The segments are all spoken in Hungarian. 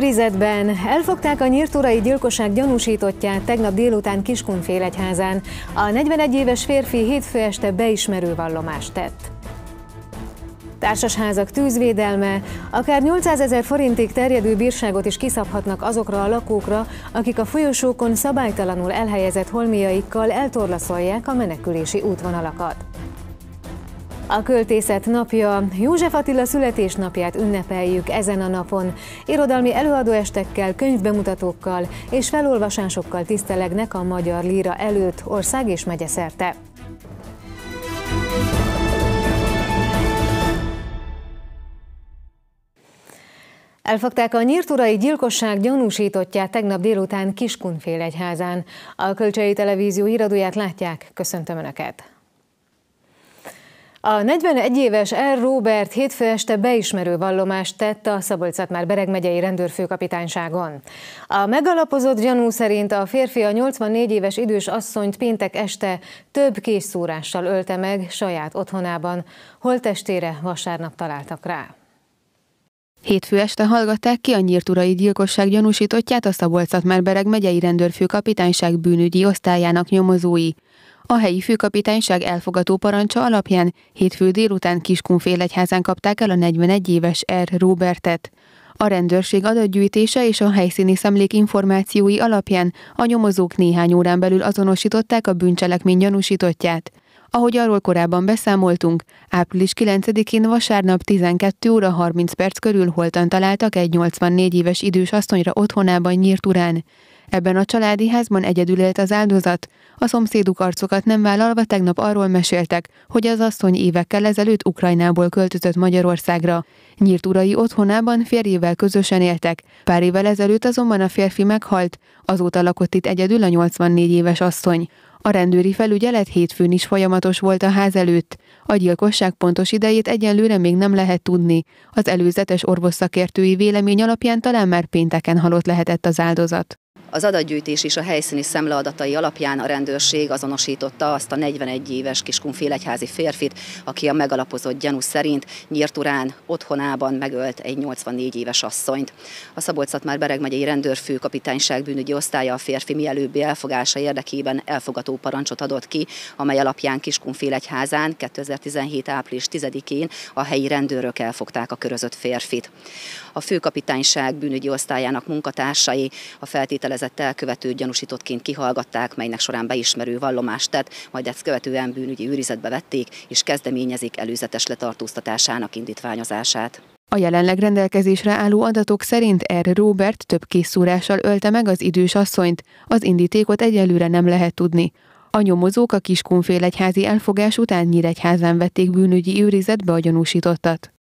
Őrizetben elfogták a nyírtórai gyilkosság gyanúsítottját tegnap délután Kiskunfélegyházán. A 41 éves férfi hétfő este beismerő vallomást tett. Társasházak tűzvédelme, akár 800 ezer forintig terjedő bírságot is kiszabhatnak azokra a lakókra, akik a folyosókon szabálytalanul elhelyezett holmiaikkal eltorlaszolják a menekülési útvonalakat. A költészet napja, József Attila születésnapját ünnepeljük ezen a napon. Irodalmi előadóestekkel, könyvbemutatókkal és felolvasásokkal tisztelegnek a magyar líra előtt ország és megye szerte. Elfogták a nyírturai gyilkosság gyanúsítottját tegnap délután Kiskunfélegyházán. A Kölcsei Televízió híradóját látják. Köszöntöm Önöket! A 41 éves R. Robert hétfő este beismerő vallomást tett a szabolcs már Bereg megyei rendőrfőkapitányságon. A megalapozott gyanú szerint a férfi a 84 éves idős asszonyt péntek este több készszórással ölte meg saját otthonában, holtestére vasárnap találtak rá. Hétfő este hallgatták ki a nyírturai gyilkosság gyanúsítottját a szabolcs már Bereg megyei rendőrfőkapitányság bűnügyi osztályának nyomozói. A helyi főkapitányság elfogató parancsa alapján hétfő délután Kiskunfélegyházán kapták el a 41 éves R. Robertet. A rendőrség adatgyűjtése és a helyszíni szemlék információi alapján a nyomozók néhány órán belül azonosították a bűncselekmény gyanúsítottját. Ahogy arról korábban beszámoltunk, április 9-én vasárnap 12 óra 30 perc körül holtan találtak egy 84 éves idős asszonyra otthonában Nyírturán. Ebben a családi házban egyedül élt az áldozat. A szomszéduk arcokat nem vállalva tegnap arról meséltek, hogy az asszony évekkel ezelőtt Ukrajnából költözött Magyarországra. Nyírt urai otthonában férjével közösen éltek. Pár évvel ezelőtt azonban a férfi meghalt, azóta lakott itt egyedül a 84 éves asszony. A rendőri felügyelet hétfőn is folyamatos volt a ház előtt. A gyilkosság pontos idejét egyenlőre még nem lehet tudni. Az előzetes orvosszakértői vélemény alapján talán már pénteken halott lehetett az áldozat. Az adatgyűjtés és a helyszíni szemleadatai alapján a rendőrség azonosította azt a 41 éves kiskunfélegyházi férfit, aki a megalapozott gyanú szerint Nyírturán otthonában megölt egy 84 éves asszonyt. A szabolcs már Bereg megyei rendőrfőkapitányság bűnügyi osztálya a férfi mielőbbi elfogása érdekében elfogató parancsot adott ki, amely alapján Kiskunfélegyházán 2017. április 10-én a helyi rendőrök elfogták a körözött férfit. A főkapitányság bűnügyi osztályának munkatársai a feltételezett úgynevezett elkövető gyanúsítottként kihallgatták, melynek során beismerő vallomást tett, majd ezt követően bűnügyi őrizetbe vették, és kezdeményezik előzetes letartóztatásának indítványozását. A jelenleg rendelkezésre álló adatok szerint R. Robert több készszórással ölte meg az idős asszonyt, az indítékot egyelőre nem lehet tudni. A nyomozók a Kiskunfélegyházi elfogás után Nyíregyházán vették bűnügyi őrizetbe a gyanúsítottat.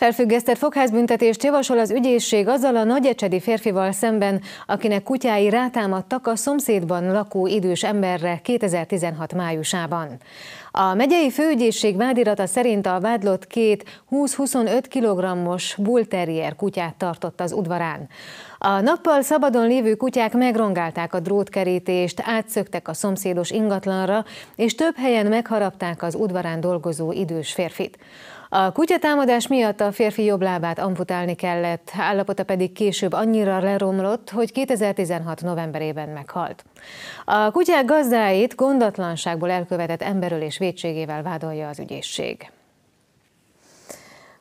Felfüggesztett fogházbüntetést javasol az ügyészség azzal a nagyecsedi férfival szemben, akinek kutyái rátámadtak a szomszédban lakó idős emberre 2016 májusában. A megyei főügyészség vádirata szerint a vádlott két 20-25 kg-os bullterrier kutyát tartott az udvarán. A nappal szabadon lévő kutyák megrongálták a drótkerítést, átszöktek a szomszédos ingatlanra, és több helyen megharapták az udvarán dolgozó idős férfit. A kutyatámadás miatt a férfi jobb lábát amputálni kellett, állapota pedig később annyira leromlott, hogy 2016 novemberében meghalt. A kutyák gazdáit gondatlanságból elkövetett emberölés védségével vádolja az ügyészség.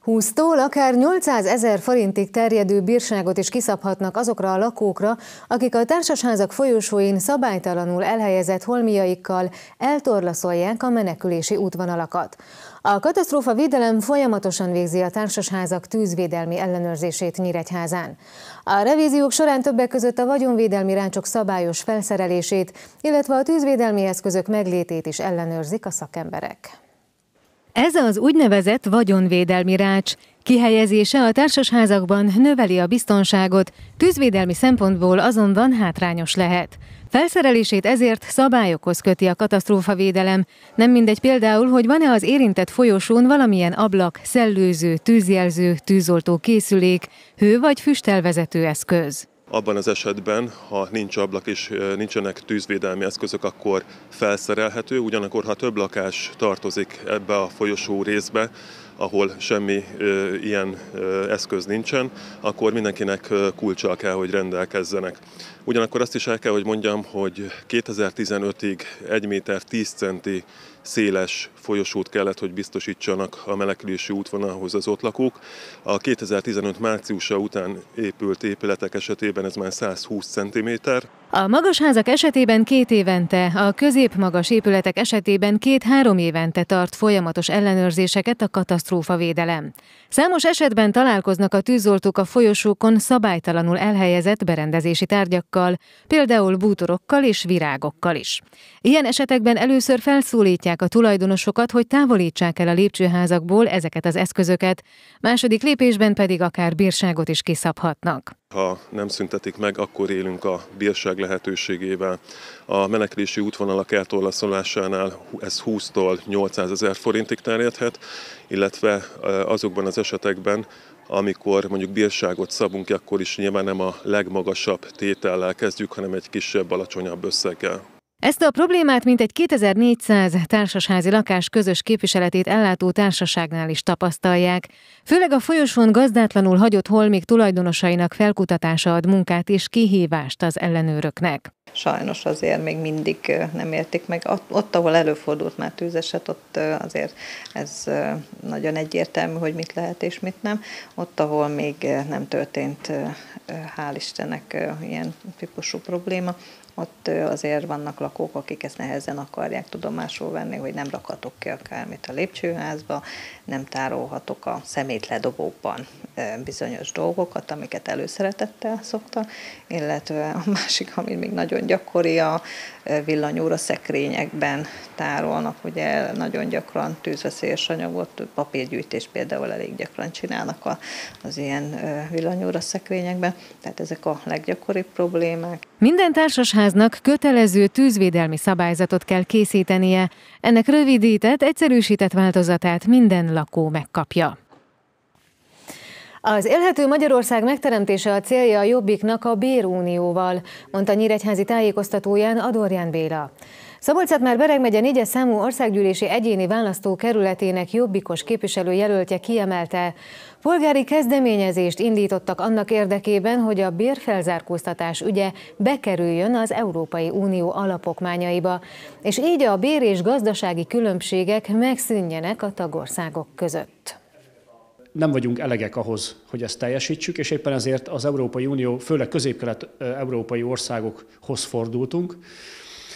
20-tól akár 800 ezer forintig terjedő bírságot is kiszabhatnak azokra a lakókra, akik a társasházak folyosóin szabálytalanul elhelyezett holmiaikkal eltorlaszolják a menekülési útvonalakat. A katasztrófa védelem folyamatosan végzi a társasházak tűzvédelmi ellenőrzését Nyíregyházán. A revíziók során többek között a vagyonvédelmi rácsok szabályos felszerelését, illetve a tűzvédelmi eszközök meglétét is ellenőrzik a szakemberek. Ez az úgynevezett vagyonvédelmi rács. Kihelyezése a társasházakban növeli a biztonságot, tűzvédelmi szempontból azonban hátrányos lehet. Felszerelését ezért szabályokhoz köti a katasztrófavédelem. Nem mindegy például, hogy van-e az érintett folyosón valamilyen ablak, szellőző, tűzjelző, tűzoltó készülék, hő vagy füstelvezető eszköz. Abban az esetben, ha nincs ablak és nincsenek tűzvédelmi eszközök, akkor felszerelhető, ugyanakkor ha több lakás tartozik ebbe a folyosó részbe, ahol semmi ilyen eszköz nincsen, akkor mindenkinek kulcsal kell, hogy rendelkezzenek. Ugyanakkor azt is el kell, hogy mondjam, hogy 2015-ig 1 méter 10 centi széles folyosót kellett, hogy biztosítsanak a menekülési útvonalhoz az ott lakók. A 2015 márciusa után épült épületek esetében ez már 120 cm. A magas házak esetében két évente, a középmagas épületek esetében két-három évente tart folyamatos ellenőrzéseket a katasztrófavédelem. Számos esetben találkoznak a tűzoltók a folyosókon szabálytalanul elhelyezett berendezési tárgyakkal, például bútorokkal és virágokkal is. Ilyen esetekben először felszólítják a tulajdonosokat, hogy távolítsák el a lépcsőházakból ezeket az eszközöket, második lépésben pedig akár bírságot is kiszabhatnak. Ha nem szüntetik meg, akkor élünk a bírság lehetőségével. A menekülési útvonalak eltorlaszolásánál ez 20-tól 800 ezer forintig terjedhet, illetve azokban az esetekben, amikor mondjuk bírságot szabunk, akkor is nyilván nem a legmagasabb tétellel kezdjük, hanem egy kisebb, alacsonyabb összeggel. Ezt a problémát mintegy 2400 társasházi lakás közös képviseletét ellátó társaságnál is tapasztalják. Főleg a folyosón gazdátlanul hagyott holmik tulajdonosainak felkutatása ad munkát és kihívást az ellenőröknek. Sajnos azért még mindig nem értik meg. Ott, ahol előfordult már tűzeset, ott azért ez nagyon egyértelmű, hogy mit lehet és mit nem. Ott, ahol még nem történt, hál' Istennek, ilyen típusú probléma, ott azért vannak lakók, akik ezt nehezen akarják tudomásul venni, hogy nem rakhatok ki akármit a lépcsőházba, nem tárolhatok a szemétledobókban bizonyos dolgokat, amiket előszeretettel szoktak, illetve a másik, ami még nagyon gyakori, a villanyóra szekrényekben tárolnak, ugye nagyon gyakran tűzveszélyes anyagot, papírgyűjtés például elég gyakran csinálnak az ilyen villanyóra szekrényekben, tehát ezek a leggyakoribb problémák. Minden társasháznak kötelező tűzvédelmi szabályzatot kell készítenie. Ennek rövidített, egyszerűsített változatát minden lakó megkapja. Az élhető Magyarország megteremtése a célja a Jobbiknak a Bérunióval, mondta Nyíregyházi tájékoztatóján Adorján Béla. szabolcs már Bereg megye négyes számú országgyűlési egyéni választókerületének jobbikos képviselőjelöltje kiemelte, polgári kezdeményezést indítottak annak érdekében, hogy a bérfelzárkóztatás ügye bekerüljön az Európai Unió alapokmányaiba, és így a bér és gazdasági különbségek megszűnjenek a tagországok között nem vagyunk elegek ahhoz, hogy ezt teljesítsük, és éppen ezért az Európai Unió, főleg közép-kelet-európai országokhoz fordultunk,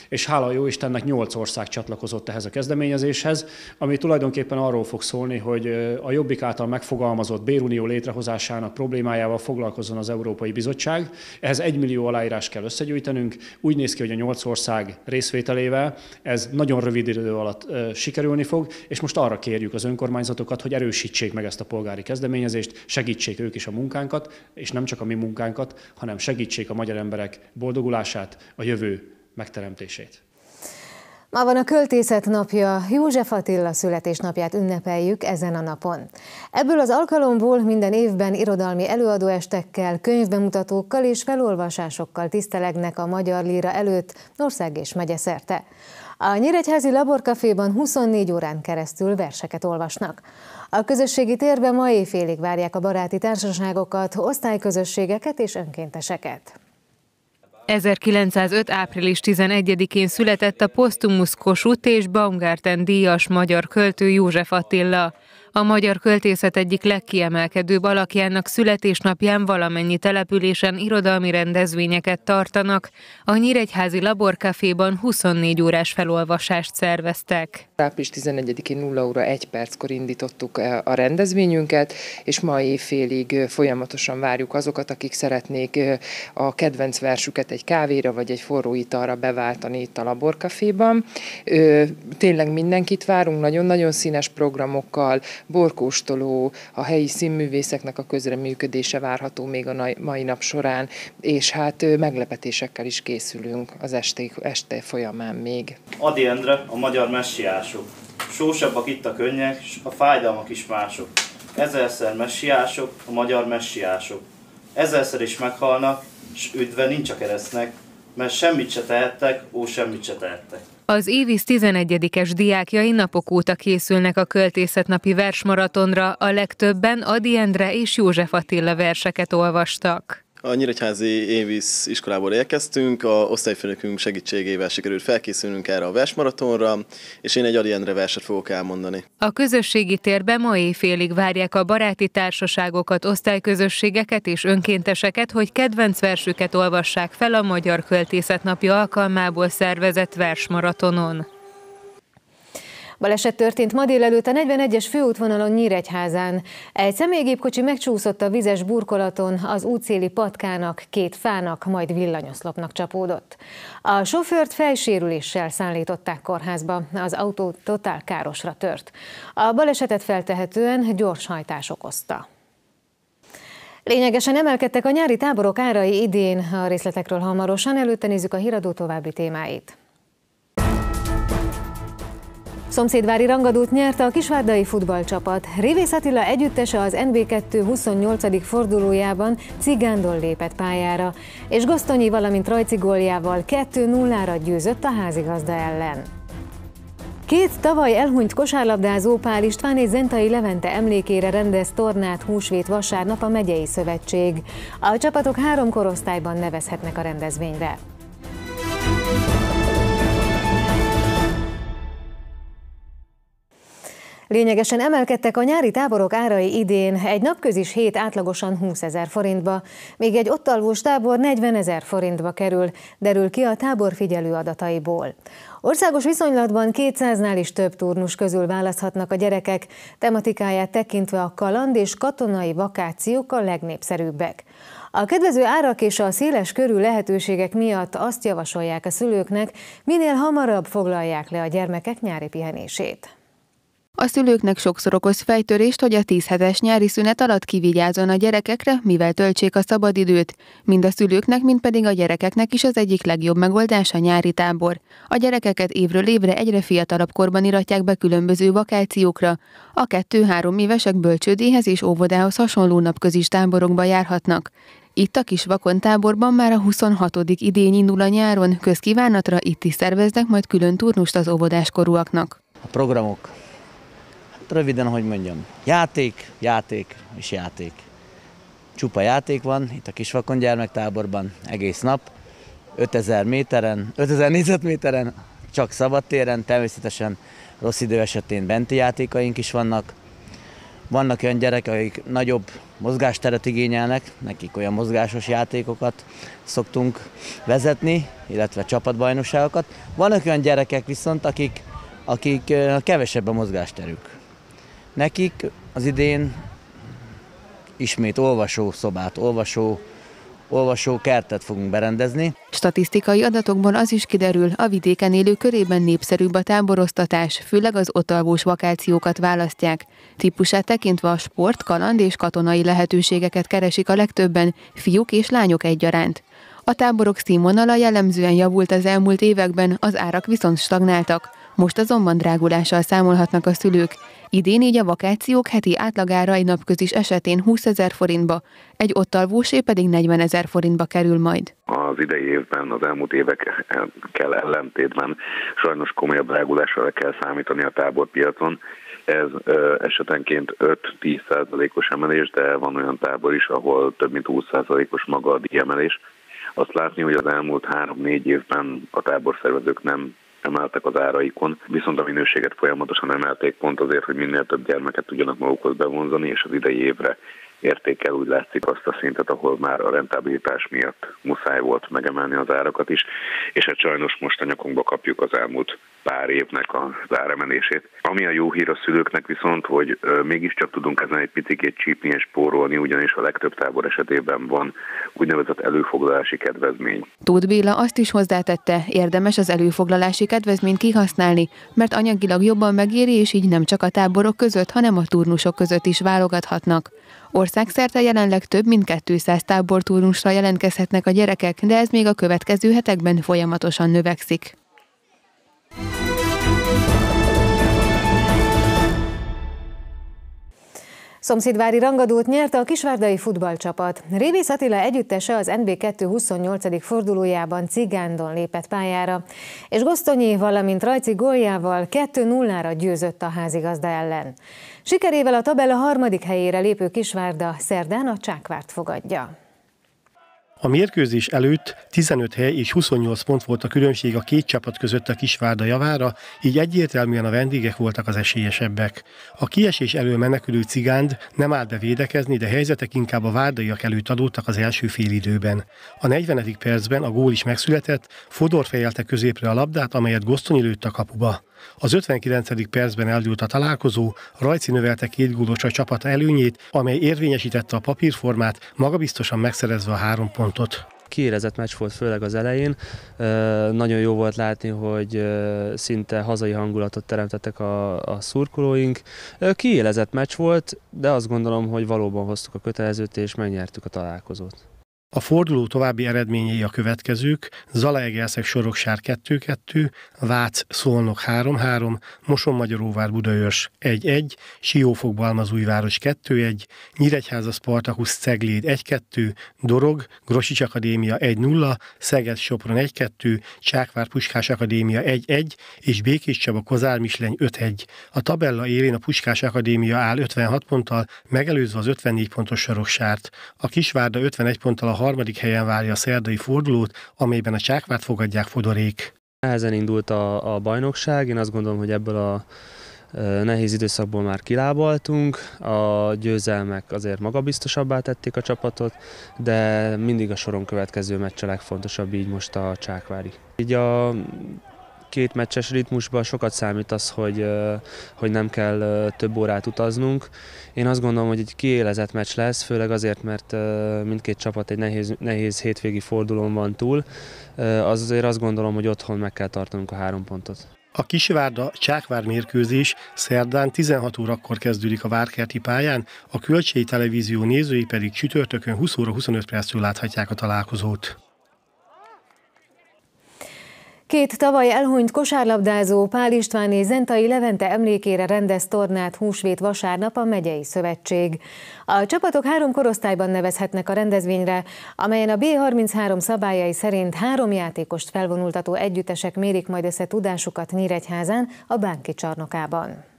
és hála jó Istennek nyolc ország csatlakozott ehhez a kezdeményezéshez, ami tulajdonképpen arról fog szólni, hogy a Jobbik által megfogalmazott bérunió létrehozásának problémájával foglalkozzon az Európai Bizottság. Ehhez egy millió aláírás kell összegyűjtenünk. Úgy néz ki, hogy a nyolc ország részvételével ez nagyon rövid idő alatt sikerülni fog, és most arra kérjük az önkormányzatokat, hogy erősítsék meg ezt a polgári kezdeményezést, segítsék ők is a munkánkat, és nem csak a mi munkánkat, hanem segítsék a magyar emberek boldogulását, a jövő megteremtését. Ma van a költészet napja, József Attila születésnapját ünnepeljük ezen a napon. Ebből az alkalomból minden évben irodalmi előadóestekkel, könyvbemutatókkal és felolvasásokkal tisztelegnek a magyar líra előtt ország és megye szerte. A Nyíregyházi Laborkaféban 24 órán keresztül verseket olvasnak. A közösségi térben ma éjfélig várják a baráti társaságokat, osztályközösségeket és önkénteseket. 1905. április 11-én született a Postumus Kossuth és Baumgarten díjas magyar költő József Attila. A magyar költészet egyik legkiemelkedőbb alakjának születésnapján valamennyi településen irodalmi rendezvényeket tartanak. A Nyíregyházi Laborkaféban 24 órás felolvasást szerveztek. Április 11-én 0 óra 1 perckor indítottuk a rendezvényünket, és ma évfélig folyamatosan várjuk azokat, akik szeretnék a kedvenc versüket egy kávéra vagy egy forró italra beváltani itt a Laborkaféban. Tényleg mindenkit várunk, nagyon-nagyon színes programokkal, borkóstoló, a helyi színművészeknek a közreműködése várható még a mai nap során, és hát meglepetésekkel is készülünk az este, este folyamán még. Adi Endre, a magyar messiások. Sósabbak itt a könnyek, a fájdalmak is mások. Ezerszer messiások, a magyar messiások. Ezerszer is meghalnak, s üdve nincs a keresztnek, mert semmit se tehettek, ó, semmit se tehettek. Az Évis 11-es diákjai napok óta készülnek a költészetnapi versmaratonra, a legtöbben Adi Endre és József Attila verseket olvastak. A Nyíregyházi Évisz iskolából érkeztünk, a osztályfőnökünk segítségével sikerült felkészülnünk erre a versmaratonra, és én egy Adi verset fogok elmondani. A közösségi térben ma éjfélig várják a baráti társaságokat, osztályközösségeket és önkénteseket, hogy kedvenc versüket olvassák fel a Magyar Költészet Napja alkalmából szervezett versmaratonon. Baleset történt ma délelőtt a 41-es főútvonalon Nyíregyházán. Egy személygépkocsi megcsúszott a vizes burkolaton, az útszéli patkának, két fának, majd villanyoszlopnak csapódott. A sofőrt fejsérüléssel szállították kórházba, az autó totál károsra tört. A balesetet feltehetően gyors hajtás okozta. Lényegesen emelkedtek a nyári táborok árai idén, a részletekről hamarosan, előtte nézzük a híradó további témáit. Szomszédvári rangadót nyerte a kisvárdai futballcsapat. Révész Attila együttese az NB2 28. fordulójában Cigándon lépett pályára, és Gosztonyi, valamint Rajci góljával 2-0-ra győzött a házigazda ellen. Két tavaly elhunyt kosárlabdázó Pál István és Zentai Levente emlékére rendez tornát húsvét vasárnap a megyei szövetség. A csapatok három korosztályban nevezhetnek a rendezvényre. Lényegesen emelkedtek a nyári táborok árai idén, egy napközis hét átlagosan 20 ezer forintba, még egy ott alvós tábor 40 ezer forintba kerül, derül ki a tábor figyelő adataiból. Országos viszonylatban 200-nál is több turnus közül választhatnak a gyerekek, tematikáját tekintve a kaland és katonai vakációk a legnépszerűbbek. A kedvező árak és a széles körű lehetőségek miatt azt javasolják a szülőknek, minél hamarabb foglalják le a gyermekek nyári pihenését. A szülőknek sokszor okoz fejtörést, hogy a 10 hetes nyári szünet alatt kivigyázzon a gyerekekre, mivel töltsék a szabadidőt. Mind a szülőknek, mind pedig a gyerekeknek is az egyik legjobb megoldás a nyári tábor. A gyerekeket évről évre egyre fiatalabb korban iratják be különböző vakációkra. A 2-3 évesek bölcsődéhez és óvodához hasonló napközis táborokba járhatnak. Itt a kis vakon táborban már a 26. idény indul a nyáron, közkívánatra itt is szerveznek majd külön turnust az óvodáskorúaknak. A programok röviden, hogy mondjam, játék, játék és játék. Csupa játék van itt a Kisvakon gyermektáborban egész nap, 5000 méteren, 5000 négyzetméteren, csak szabadtéren, természetesen rossz idő esetén benti játékaink is vannak. Vannak olyan gyerekek, akik nagyobb mozgásteret igényelnek, nekik olyan mozgásos játékokat szoktunk vezetni, illetve csapatbajnokságokat. Vannak olyan gyerekek viszont, akik, akik kevesebb a mozgásterük. Nekik az idén ismét olvasó szobát, olvasó olvasó kertet fogunk berendezni. Statisztikai adatokból az is kiderül, a vidéken élő körében népszerűbb a táboroztatás, főleg az ott alvós vakációkat választják. Típusát tekintve a sport, kaland és katonai lehetőségeket keresik a legtöbben, fiúk és lányok egyaránt. A táborok színvonala jellemzően javult az elmúlt években, az árak viszont stagnáltak. Most azonban drágulással számolhatnak a szülők. Idén így a vakációk heti átlagára egy napközis esetén 20 ezer forintba, egy ott alvósé pedig 40 ezer forintba kerül majd. Az idei évben, az elmúlt évekkel ellentétben sajnos komolyabb drágulásra kell számítani a táborpiacon. Ez ö, esetenként 5-10 százalékos emelés, de van olyan tábor is, ahol több mint 20 százalékos maga a díjemelés. Azt látni, hogy az elmúlt 3-4 évben a táborszervezők nem emeltek az áraikon, viszont a minőséget folyamatosan emelték pont azért, hogy minél több gyermeket tudjanak magukhoz bevonzani, és az idei évre értékel úgy látszik azt a szintet, ahol már a rentabilitás miatt muszáj volt megemelni az árakat is, és hát sajnos most a nyakunkba kapjuk az elmúlt pár évnek az áremelését. Ami a jó hír a szülőknek viszont, hogy mégiscsak tudunk ezen egy picit csípni és spórolni, ugyanis a legtöbb tábor esetében van úgynevezett előfoglalási kedvezmény. Tóth Béla azt is hozzátette, érdemes az előfoglalási kedvezményt kihasználni, mert anyagilag jobban megéri, és így nem csak a táborok között, hanem a turnusok között is válogathatnak. Országszerte jelenleg több mint 200 tábortúrusra jelentkezhetnek a gyerekek, de ez még a következő hetekben folyamatosan növekszik. Szomszédvári rangadót nyerte a kisvárdai futballcsapat. Révész Attila együttese az NB2 28. fordulójában Cigándon lépett pályára, és Gosztonyi, valamint Rajci góljával 2-0-ra győzött a házigazda ellen. Sikerével a tabella harmadik helyére lépő Kisvárda szerdán a Csákvárt fogadja. A mérkőzés előtt 15 hely és 28 pont volt a különbség a két csapat között a Kisvárda javára, így egyértelműen a vendégek voltak az esélyesebbek. A kiesés elől menekülő cigánd nem állt be védekezni, de helyzetek inkább a várdaiak előtt adódtak az első félidőben. A 40. percben a gól is megszületett, Fodor fejelte középre a labdát, amelyet Gosztonyi lőtt a kapuba. Az 59. percben eldőlt a találkozó, Rajci növelte két gólos a csapata előnyét, amely érvényesítette a papírformát, magabiztosan megszerezve a három pontot kiélezett meccs volt, főleg az elején. Nagyon jó volt látni, hogy szinte hazai hangulatot teremtettek a, a szurkolóink. Kiélezett meccs volt, de azt gondolom, hogy valóban hoztuk a kötelezőt és megnyertük a találkozót. A forduló további eredményei a következők, Zalaegerszeg Soroksár 2-2, Vác Szolnok 3-3, Moson-Magyaróvár Budaörs 1-1, Siófok Balmazújváros 2-1, Nyíregyháza Spartakusz Cegléd 1-2, Dorog, Grosics Akadémia 1-0, Szeged Sopron 1-2, Csákvár Puskás Akadémia 1-1 és Békés Csaba Kozár Misleny 5-1. A tabella élén a Puskás Akadémia áll 56 ponttal, megelőzve az 54 pontos Soroksárt. A Kisvárda 51 ponttal a harmadik helyen várja a szerdai fordulót, amelyben a Csákvárt fogadják Fodorék. Nehezen indult a, a bajnokság, én azt gondolom, hogy ebből a nehéz időszakból már kilábaltunk, a győzelmek azért magabiztosabbá tették a csapatot, de mindig a soron következő meccs a legfontosabb, így most a Csákvári. Így a két meccses ritmusban sokat számít az, hogy, hogy nem kell több órát utaznunk. Én azt gondolom, hogy egy kiélezett meccs lesz, főleg azért, mert mindkét csapat egy nehéz, nehéz hétvégi fordulón van túl. Az azért azt gondolom, hogy otthon meg kell tartanunk a három pontot. A Kisvárda Csákvár mérkőzés szerdán 16 órakor kezdődik a Várkerti pályán, a Kölcsei Televízió nézői pedig csütörtökön 20 óra 25 percről láthatják a találkozót. Két tavaly elhunyt kosárlabdázó Pál István és Zentai Levente emlékére rendez tornát húsvét vasárnap a megyei szövetség. A csapatok három korosztályban nevezhetnek a rendezvényre, amelyen a B33 szabályai szerint három játékost felvonultató együttesek mérik majd össze tudásukat Nyíregyházán, a Bánki csarnokában.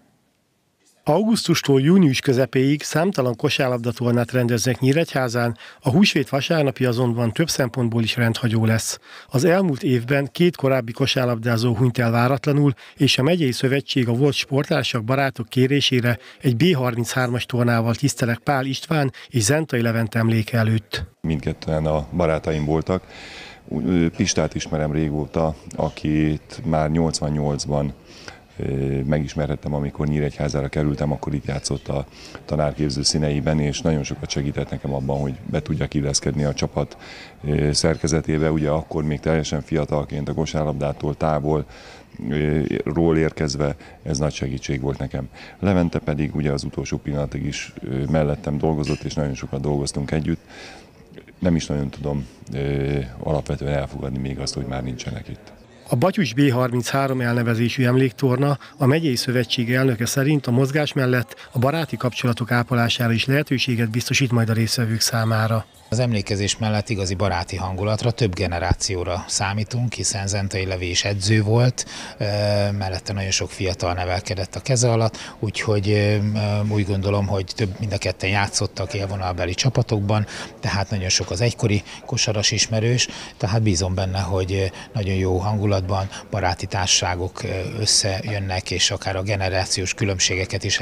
Augusztustól június közepéig számtalan kosárlabdatornát rendeznek Nyíregyházán, a húsvét vasárnapi azonban több szempontból is rendhagyó lesz. Az elmúlt évben két korábbi kosárlabdázó hunyt el váratlanul, és a megyei szövetség a volt sportársak barátok kérésére egy B33-as tornával tisztelek Pál István és Zentai Levent emléke előtt. Mindketten a barátaim voltak. Pistát ismerem régóta, akit már 88-ban megismerhettem, amikor Nyíregyházára kerültem, akkor itt játszott a tanárképző színeiben, és nagyon sokat segített nekem abban, hogy be tudjak illeszkedni a csapat szerkezetébe. Ugye akkor még teljesen fiatalként a kosárlabdától távol ról érkezve ez nagy segítség volt nekem. Levente pedig ugye az utolsó pillanatig is mellettem dolgozott, és nagyon sokat dolgoztunk együtt. Nem is nagyon tudom alapvetően elfogadni még azt, hogy már nincsenek itt. A Batyus B33 elnevezésű emléktorna a megyei szövetség elnöke szerint a mozgás mellett a baráti kapcsolatok ápolására is lehetőséget biztosít majd a részvevők számára. Az emlékezés mellett igazi baráti hangulatra, több generációra számítunk, hiszen Zentai Levi is edző volt, mellette nagyon sok fiatal nevelkedett a keze alatt, úgyhogy úgy gondolom, hogy több mind a ketten játszottak élvonalbeli csapatokban, tehát nagyon sok az egykori kosaras ismerős, tehát bízom benne, hogy nagyon jó hangulatban baráti társaságok összejönnek, és akár a generációs különbségeket is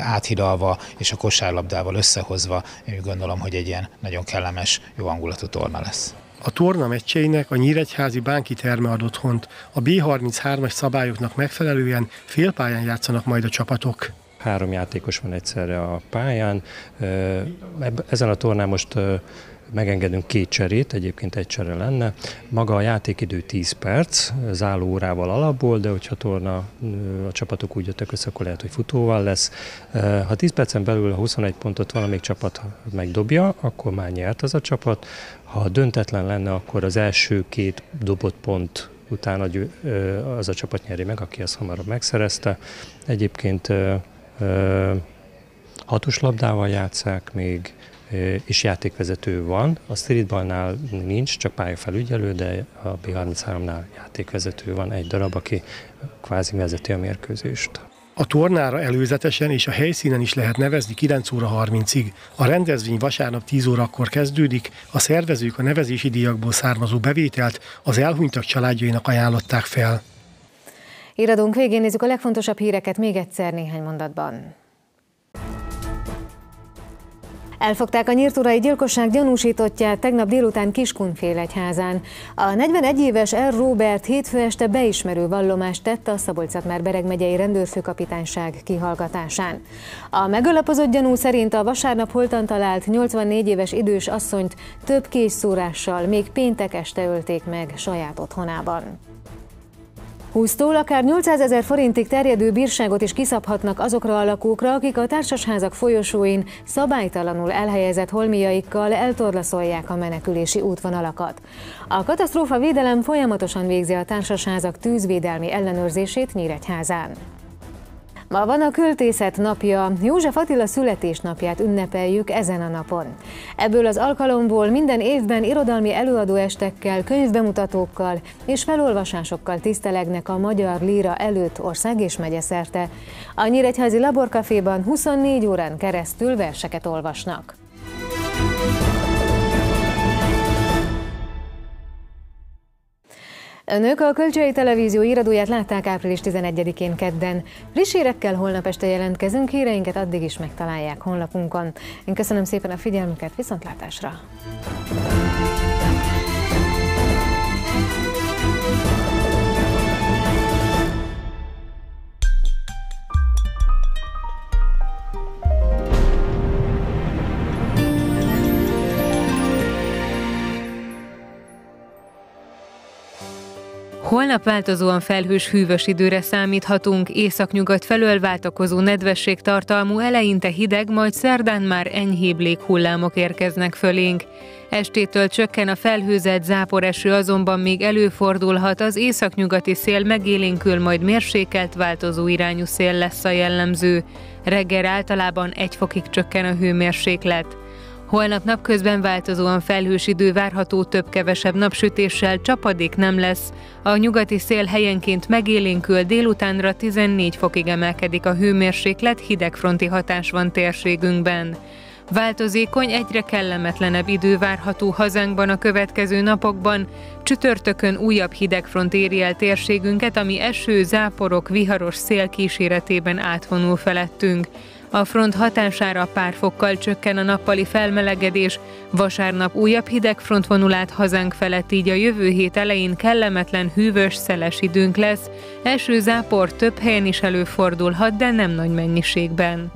áthidalva és a kosárlabdával összehozva, én gondolom, hogy egy ilyen nagyon kellemes, jó hangulatú torna lesz. A torna meccseinek a Nyíregyházi Bánki terme ad otthont. A B33-as szabályoknak megfelelően félpályán játszanak majd a csapatok. Három játékos van egyszerre a pályán. Ezen a tornán most megengedünk két cserét, egyébként egy csere lenne. Maga a játékidő 10 perc, záló órával alapból, de hogyha torna a csapatok úgy jöttek össze, akkor lehet, hogy futóval lesz. Ha 10 percen belül a 21 pontot valamelyik csapat megdobja, akkor már nyert az a csapat. Ha döntetlen lenne, akkor az első két dobott pont utána az a csapat nyeri meg, aki ezt hamarabb megszerezte. Egyébként hatos labdával játszák még, és játékvezető van. A streetballnál nincs, csak pályafelügyelő, de a B33-nál játékvezető van egy darab, aki kvázi vezeti a mérkőzést. A tornára előzetesen és a helyszínen is lehet nevezni 9 óra 30-ig. A rendezvény vasárnap 10 órakor kezdődik, a szervezők a nevezési díjakból származó bevételt az elhunytak családjainak ajánlották fel. Iradunk végén nézzük a legfontosabb híreket még egyszer néhány mondatban. Elfogták a nyírturai gyilkosság gyanúsítottját tegnap délután Kiskunfélegyházán. A 41 éves R. Robert hétfő este beismerő vallomást tett a szabolcs már Bereg megyei rendőrfőkapitányság kihallgatásán. A megalapozott gyanú szerint a vasárnap holtan talált 84 éves idős asszonyt több készszórással még péntek este ölték meg saját otthonában. 20-tól akár 800 ezer forintig terjedő bírságot is kiszabhatnak azokra a lakókra, akik a társasházak folyosóin szabálytalanul elhelyezett holmiaikkal eltorlaszolják a menekülési útvonalakat. A katasztrófa védelem folyamatosan végzi a társasházak tűzvédelmi ellenőrzését Nyíregyházán. Ma van a költészet napja, József Attila születésnapját ünnepeljük ezen a napon. Ebből az alkalomból minden évben irodalmi előadóestekkel, könyvbemutatókkal és felolvasásokkal tisztelegnek a magyar líra előtt ország és szerte. A Nyíregyházi Laborkaféban 24 órán keresztül verseket olvasnak. Önök a Kölcsei Televízió íradóját látták április 11-én kedden. Friss hírekkel holnap este jelentkezünk, híreinket addig is megtalálják honlapunkon. Én köszönöm szépen a figyelmüket, viszontlátásra! Holnap változóan felhős hűvös időre számíthatunk, északnyugat felől váltakozó nedvesség tartalmú eleinte hideg, majd szerdán már enyhébb léghullámok érkeznek fölénk. Estétől csökken a felhőzett záporeső, azonban még előfordulhat, az északnyugati szél megélénkül, majd mérsékelt változó irányú szél lesz a jellemző. Reggel általában egy fokig csökken a hőmérséklet. Holnap napközben változóan felhős idő várható több-kevesebb napsütéssel, csapadék nem lesz. A nyugati szél helyenként megélénkül, délutánra 14 fokig emelkedik a hőmérséklet, hidegfronti hatás van térségünkben. Változékony, egyre kellemetlenebb idő várható hazánkban a következő napokban. Csütörtökön újabb hidegfront éri el térségünket, ami eső, záporok, viharos szél kíséretében átvonul felettünk. A front hatására pár fokkal csökken a nappali felmelegedés, vasárnap újabb hidegfront vonul át hazánk felett, így a jövő hét elején kellemetlen, hűvös, szeles időnk lesz. Első zápor több helyen is előfordulhat, de nem nagy mennyiségben.